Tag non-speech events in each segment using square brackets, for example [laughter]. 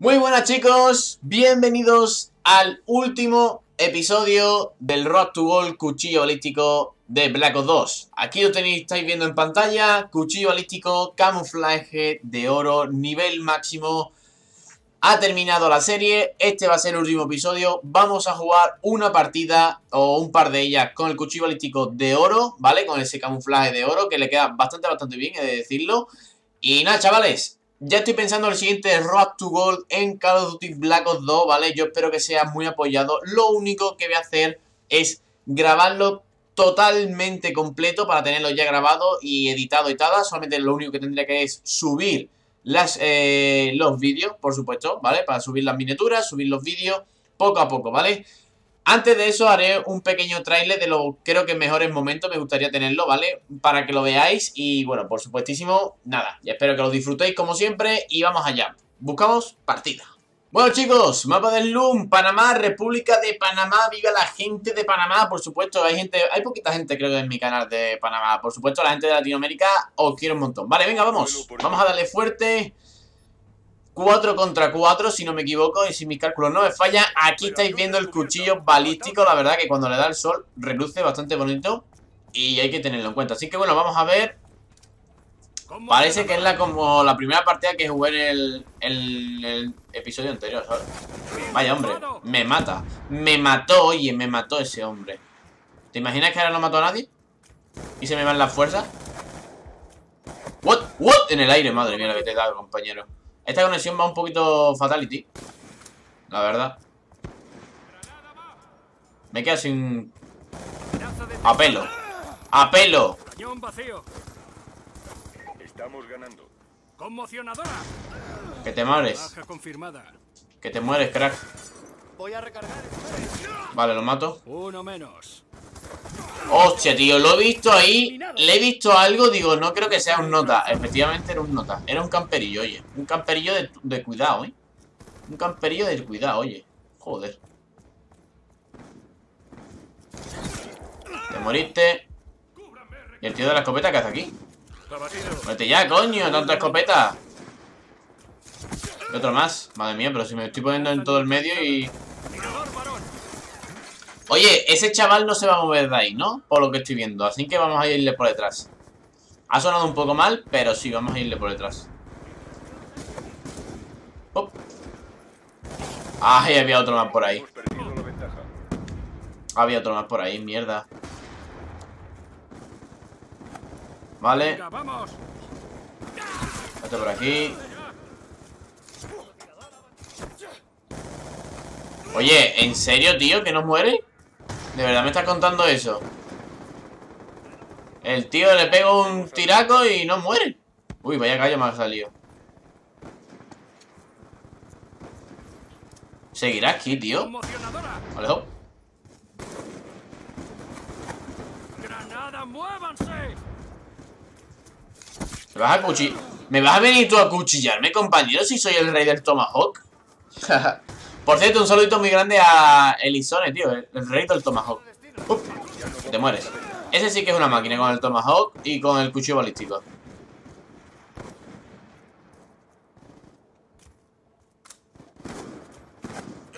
Muy buenas chicos, bienvenidos al último episodio del Rock to Gold Cuchillo Balístico de Black Ops 2. Aquí lo tenéis, estáis viendo en pantalla, cuchillo balístico, camuflaje de oro, nivel máximo. Ha terminado la serie, este va a ser el último episodio. Vamos a jugar una partida o un par de ellas con el cuchillo balístico de oro, ¿vale? Con ese camuflaje de oro que le queda bastante, bastante bien, he de decirlo. Y nada, chavales, ya estoy pensando en el siguiente Road to Gold en Call of Duty Black Ops 2, ¿vale? Yo espero que sea muy apoyado. Lo único que voy a hacer es grabarlo totalmente completo para tenerlo ya grabado y editado y tal. Solamente lo único que tendría que es subir las, eh, los vídeos, por supuesto, ¿vale? Para subir las miniaturas, subir los vídeos poco a poco, ¿vale? Antes de eso haré un pequeño trailer de lo creo que mejores momentos. Me gustaría tenerlo, ¿vale? Para que lo veáis. Y bueno, por supuestísimo, nada, y espero que lo disfrutéis como siempre. Y vamos allá. Buscamos partida. Bueno chicos, mapa del Loom, Panamá, República de Panamá, viva la gente de Panamá, por supuesto, hay gente, hay poquita gente creo en mi canal de Panamá, por supuesto la gente de Latinoamérica os quiero un montón. Vale, venga, vamos, vamos a darle fuerte... 4 contra 4, si no me equivoco, y si mis cálculos no me fallan. Aquí estáis viendo el cuchillo balístico, la verdad que cuando le da el sol reluce bastante bonito y hay que tenerlo en cuenta. Así que bueno, vamos a ver. Parece que es la como la primera partida que jugué en el, el episodio anterior, ¿sabes? Vaya hombre, me mata. Me mató, oye, me mató ese hombre. ¿Te imaginas que ahora no mató a nadie? ¿Y se me van las fuerzas? ¿What? ¿What? En el aire, madre mía, la que te he dado, compañero. Esta conexión va un poquito fatality. La verdad. Me queda sin... A pelo. A pelo. Estamos ganando. Conmocionadora. Que te mueres. Que te mueres, crack. Voy a recargar. Vale, lo mato. Uno menos. Hostia, tío, lo he visto ahí Le he visto algo, digo, no creo que sea un nota. Efectivamente era un nota, era un camperillo, oye. Un camperillo de, cuidado, eh Un camperillo de cuidado, oye. Joder. Te moriste. ¿Y el tío de la escopeta qué hace aquí? Vete ya, coño, tanta escopeta. Y otro más. Madre mía, pero si me estoy poniendo en todo el medio y... Oye, ese chaval no se va a mover de ahí, ¿no? Por lo que estoy viendo, así que vamos a irle por detrás Ha sonado un poco mal, pero sí, vamos a irle por detrás ¡Ay! Ah, había otro más por ahí Había otro más por ahí, mierda Vale Este por aquí Oye, ¿en serio, tío? ¿Que no muere? ¿De verdad me estás contando eso? El tío le pega un tiraco y no muere Uy, vaya callo me ha salido ¿Seguirá aquí, tío? Vale, ¿Me vas a cuchillar? ¿Me vas a venir tú a cuchillarme, compañero, si soy el rey del Tomahawk? [laughs] Por cierto, un saludito muy grande a Elisone, tío, el, rey del Tomahawk. que te mueres. Ese sí que es una máquina con el Tomahawk y con el cuchillo balístico.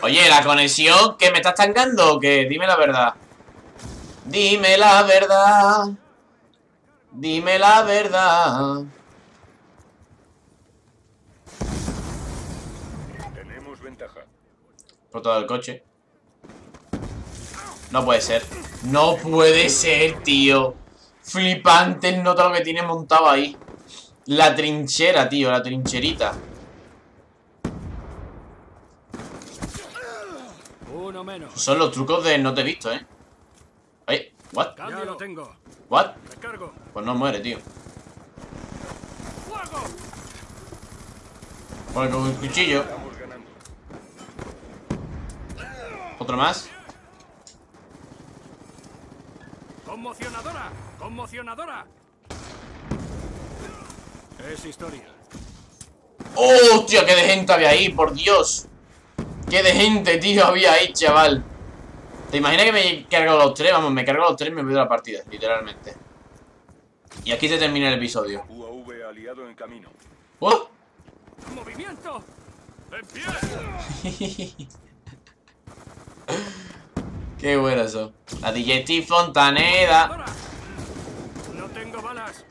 Oye, la conexión, ¿que me estás tancando o qué? Dime la verdad. Dime la verdad. Dime la verdad. Por todo el coche. No puede ser. No puede ser, tío. Flipante el nota lo que tiene montado ahí. La trinchera, tío. La trincherita. Uno menos. Son los trucos de no te he visto, ¿eh? Ay, what? lo tengo. What? Pues no muere, tío. Con el cuchillo. Otro más. Conmocionadora, conmocionadora. Es historia. ¡Hostia! ¡Qué de gente había ahí! ¡Por Dios! ¡Qué de gente, tío, había ahí, chaval! ¿Te imaginas que me cargo los tres? Vamos, me cargo los tres y me voy de la partida, literalmente. Y aquí se termina el episodio. UAV aliado en camino. ¡Oh! ¡Movimiento! ¡En pie! [laughs] Qué bueno eso. La DJ Steve Fontaneda. No tengo balas.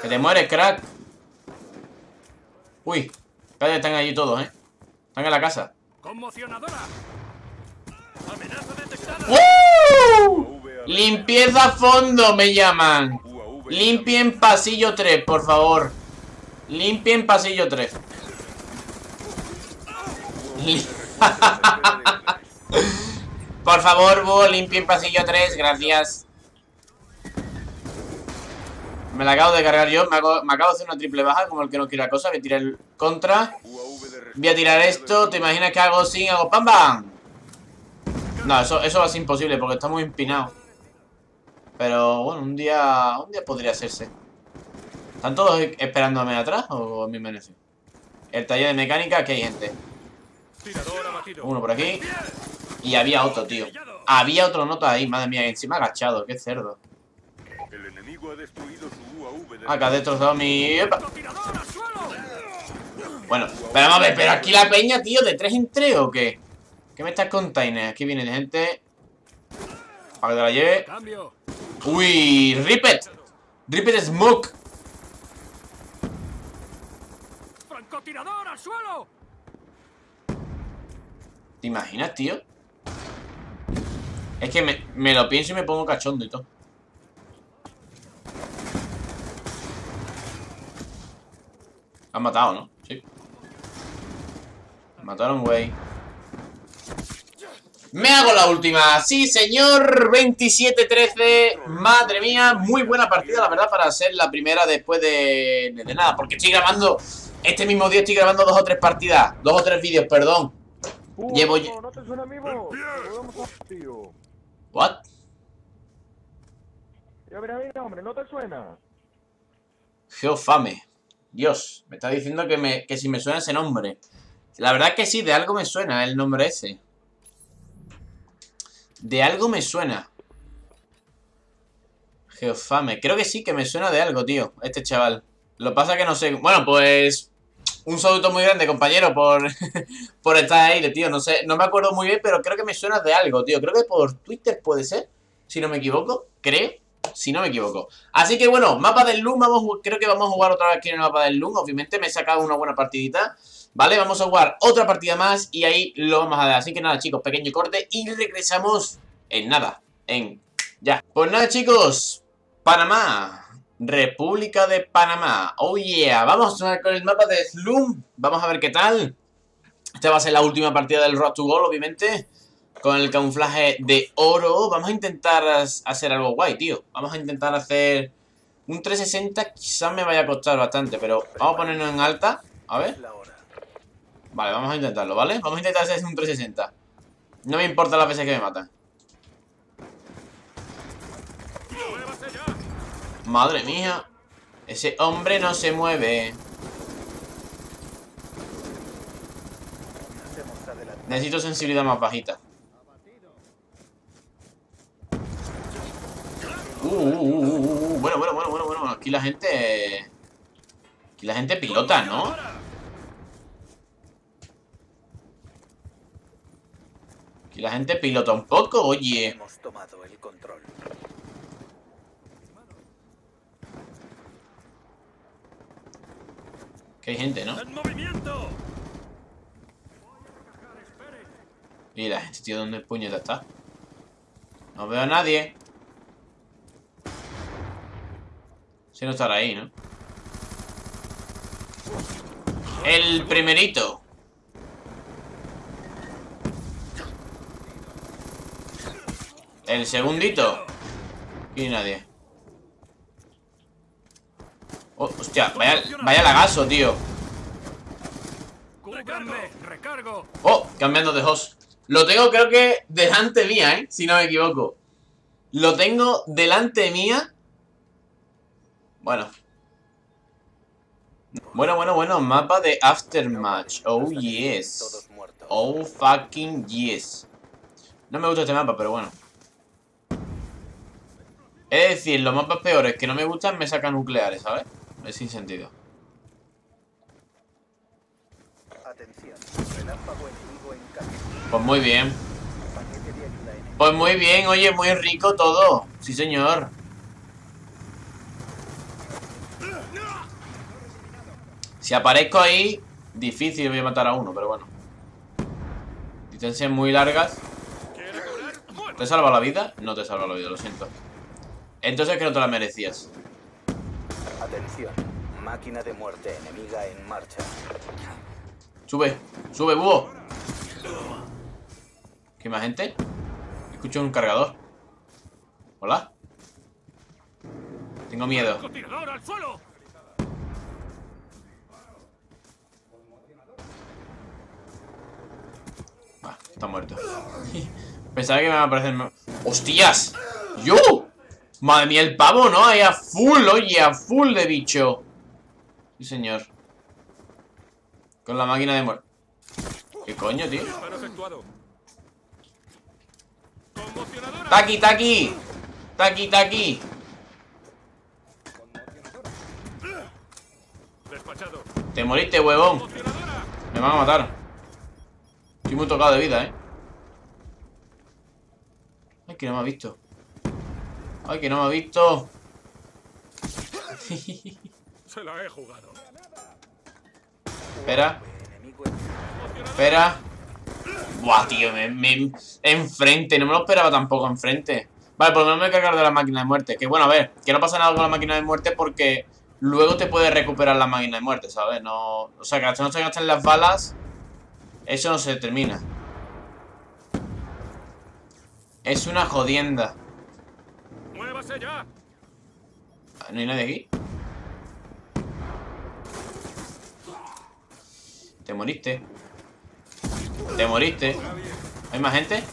Que te mueres, crack. Uy. Espérate, están allí todos, ¿eh? Están en la casa. ¡Conmocionadora! ¡Amenaza detectada! ¡Uh! Limpieza a fondo me llaman. Limpien pasillo 3, por favor. Limpien pasillo 3. Por favor, Búho, limpien pasillo 3, gracias. Me la acabo de cargar yo, me, acabo de hacer una triple baja como el que no quiere la cosa. Voy a tirar el contra. Voy a tirar esto. ¿Te imaginas que hago sin? Hago pam pam. No, eso, eso va a ser imposible porque está muy empinado. Pero bueno, un día. Un día podría hacerse. ¿Están todos esperándome atrás o en mi beneficio? El taller de mecánica, aquí hay gente. Uno por aquí. Y había otro, tío. Había otro nota ahí, madre mía, encima agachado, qué cerdo. El enemigo ha destruido su UAV de Acá ha destrozado mi. ¡Epa! Bueno, pero vamos a ver, pero aquí la peña, tío, de tres en tres o qué? ¿Qué me estás contando? Aquí viene gente. Para que te la lleve. Uy, Ripet. Ripet Smoke. ¡Francotirador al suelo! ¿Te imaginas, tío? Es que me, lo pienso y me pongo cachondo y todo. Han matado, ¿no? Sí. Mataron, güey. Me hago la última. Sí, señor. 27-13. Madre mía. Muy buena partida, la verdad, para ser la primera después de, de nada. Porque estoy grabando... Este mismo día estoy grabando dos o tres partidas. Dos o tres vídeos, perdón. Uh, Llevo no, ya- no te suena amigo. Tío. ¿What? Ya mira, mira, hombre, no te suena. Geofame. Dios, me está diciendo que, me, que si me suena ese nombre. La verdad es que sí, de algo me suena el nombre ese. De algo me suena. Geofame. Creo que sí, que me suena de algo, tío. Este chaval. Lo pasa que no sé. Bueno, pues. Un saludo muy grande, compañero, por, [laughs] por estar ahí, tío. No sé, no me acuerdo muy bien, pero creo que me suena de algo, tío. Creo que por Twitter puede ser. Si no me equivoco. Creo. Si no me equivoco. Así que bueno, mapa del Loom, vamos, creo que vamos a jugar otra vez aquí en el mapa del Loom. Obviamente me he sacado una buena partidita. ¿Vale? Vamos a jugar otra partida más y ahí lo vamos a dar. Así que nada, chicos, pequeño corte y regresamos en nada. En ya. Pues nada, chicos. Panamá. República de Panamá. Oh yeah. Vamos con el mapa de Slum. Vamos a ver qué tal. Esta va a ser la última partida del Road to Goal, obviamente. Con el camuflaje de oro. Vamos a intentar hacer algo guay, tío. Vamos a intentar hacer un 360. Quizás me vaya a costar bastante, pero vamos a ponernos en alta. A ver. Vale, vamos a intentarlo, ¿vale? Vamos a intentar hacer un 360. No me importa las veces que me matan. ¡Muévase ya! Madre mía. Ese hombre no se mueve. Necesito sensibilidad más bajita. Uh, uh, uh, uh, uh, uh. Bueno, bueno, bueno, bueno, bueno. Aquí la gente... Aquí la gente pilota, ¿no? Aquí la gente pilota un poco, oye. Hemos tomado el control. Que hay gente, ¿no? ¡En movimiento! Y la gente, tío, ¿dónde puñeta está? No veo a nadie. Si no estará ahí, ¿no? El primerito. El segundito. Y nadie. Oh, hostia, vaya, vaya lagazo, tío. Oh, cambiando de host. Lo tengo creo que delante mía, ¿eh? Si no me equivoco. Lo tengo delante mía. Bueno. Bueno, bueno, bueno. Mapa de Aftermatch. Oh, yes. Oh, fucking yes. No me gusta este mapa, pero bueno. Es decir, los mapas peores que no me gustan me sacan nucleares, ¿sabes? Es sin sentido. Atención, relámpago enemigo en camino. Pues muy bien. Pues muy bien, oye, muy rico todo. Sí, señor. Si aparezco ahí, difícil voy a matar a uno, pero bueno. Distancias muy largas. ¿Te salva la vida? No te salva la vida, lo siento. Entonces que no te la merecías. Atención, máquina de muerte enemiga en marcha. Sube, sube, búho. ¿Qué más gente? Escucho un cargador. Hola. Tengo miedo. Ah, está muerto. [laughs] Pensaba que me iba a aparecer... ¡Hostias! ¡Yo! Madre mía, el pavo, ¿no? Ahí a full, oye, a full de bicho. Sí, señor. Con la máquina de muerte. ¿Qué coño, tío? ¡Taki, taki! ¡Taki, taki! Te moriste, huevón. Me van a matar. Estoy muy tocado de vida, ¿eh? Ay, que no me ha visto. Ay, que no me ha visto. [laughs] Se la he jugado. Espera, espera. Buah, tío, me, me- enfrente. No me lo esperaba tampoco enfrente. Vale, pues no me voy a cargar de la máquina de muerte. Que bueno, a ver, que no pasa nada con la máquina de muerte porque luego te puedes recuperar la máquina de muerte, ¿sabes? No, o sea, que hasta no se gastan las balas, eso no se termina. Es una jodienda. ¡Muévase ya! ¿No hay nadie aquí? Te moriste. Te moriste. ¿Hay más gente?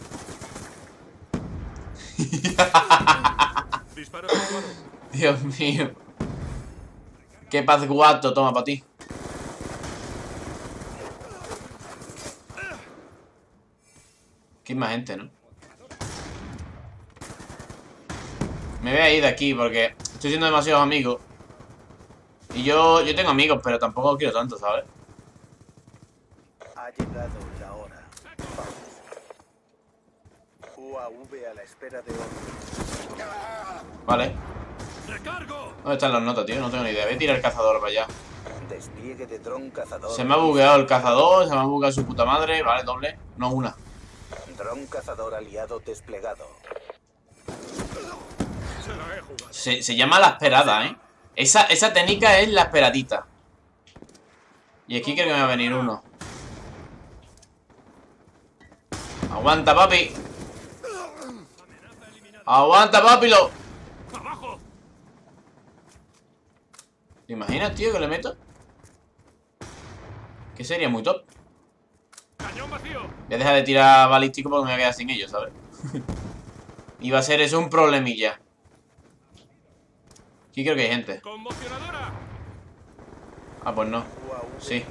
[laughs] Dios mío. Qué paz guato toma para ti. Hay más gente, ¿no? Me voy a ir de aquí porque estoy siendo demasiados amigos. Y yo, yo tengo amigos, pero tampoco quiero tanto, ¿sabes? Ha llegado la hora. Vamos. UAV a la espera de. Vale. ¿Dónde están las notas, tío? No tengo ni idea. Voy a tirar el cazador para allá. Despliegue de dron cazador. Se me ha bugueado el cazador, se me ha bugueado su puta madre. Vale, doble. No una. Dron cazador aliado desplegado. Se llama la esperada, ¿eh? Esa, esa técnica es la esperadita. Y aquí creo que me va a venir uno. Aguanta, papi. Aguanta, papi. Lo... ¡Abajo! ¿Te imaginas, tío, que le meto? Que sería muy top. Voy a dejar de tirar balístico porque me voy a quedar sin ellos, ¿sabes? [laughs] Iba a ser eso un problemilla. Aquí creo que hay gente. Ah, pues no. Sí.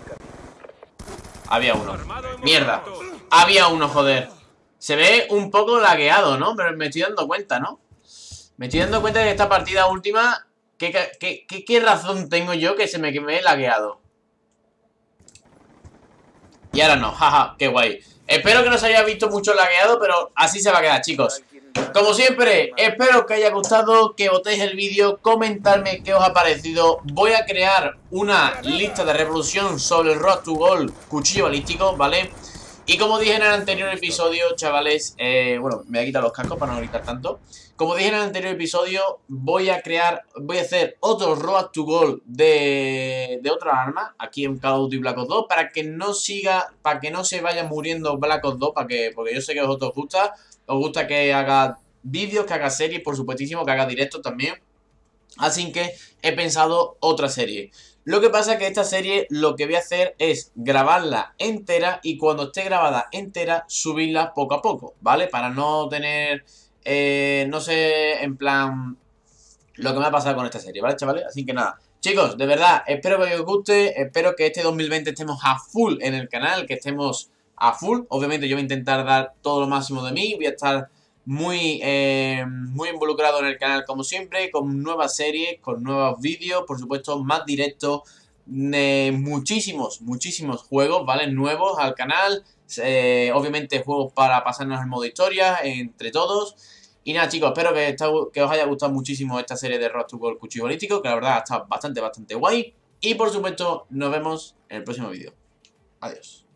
Había uno. Mierda. Había uno, joder. Se ve un poco lagueado, ¿no? Pero me estoy dando cuenta, ¿no? Me estoy dando cuenta de que esta partida última... ¿Qué, qué, qué- qué razón tengo yo que se me ve lagueado? Y ahora no, jaja, qué guay. Espero que no se haya visto mucho lagueado, pero así se va a quedar, chicos. Como siempre, espero que haya gustado, que votéis el vídeo, comentarme qué os ha parecido. Voy a crear una lista de reproducción sobre el Road to Goal cuchillo balístico, ¿vale? Y como dije en el anterior episodio, chavales, eh, bueno, me voy a quitar los cascos para no gritar tanto. Como dije en el anterior episodio, voy a crear, voy a hacer otro Road to Goal de, de otra arma, aquí en Call of Duty Black Ops 2, para que no siga, para que no se vaya muriendo Black Ops 2, para que, porque yo sé que a vosotros os gusta, os gusta que haga vídeos, que haga series, por supuestísimo, que haga directos también. Así que he pensado otra serie. Lo que pasa es que esta serie lo que voy a hacer es grabarla entera y cuando esté grabada entera subirla poco a poco, ¿vale? Para no tener, eh, no sé, en plan, lo que me ha pasado con esta serie, ¿vale, chavales? Así que nada. Chicos, de verdad, espero que os guste, espero que este 2020 estemos a full en el canal, que estemos a full. Obviamente yo voy a intentar dar todo lo máximo de mí, voy a estar muy, eh, muy involucrado en el canal como siempre, con nuevas series, con nuevos vídeos, por supuesto, más directos, eh, muchísimos, muchísimos juegos, ¿vale? Nuevos al canal. eh, obviamente juegos para pasarnos el modo historia entre todos. Y nada chicos, espero que, que os haya gustado muchísimo esta serie de Road to Gold Cuchillo Balístico, que la verdad está bastante, bastante guay. Y por supuesto, nos vemos en el próximo vídeo. Adiós.